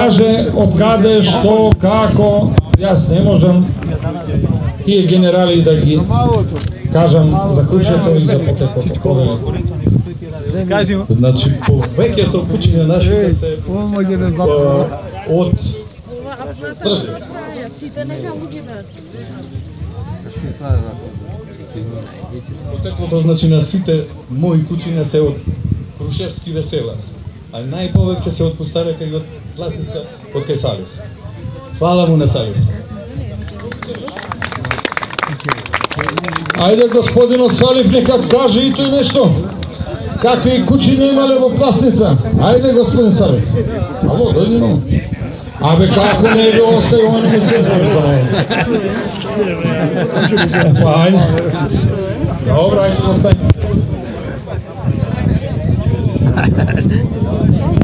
каже од каде, што, како, јас не можам тие генерали да ги кажам за куќето и за потекот. Кога Кажи Значи, повеќето куќиња нашите се од Сите нека луѓе да Потеклото значи на сите мои куќиња се од Крушевски весела, ali najbolje se od pustaraka i od vlasnica od kaj. Hvala mu na savjesu. Ajde, gospodino Salif, neka kaže i to i nešto. Kakve kućine ima Levoplasnica? Ajde, gospodin Salif. Alo, dođemo. Абе како не бе остај, он не се забрае. Па ајде. Добра, ајде, остај. どうも。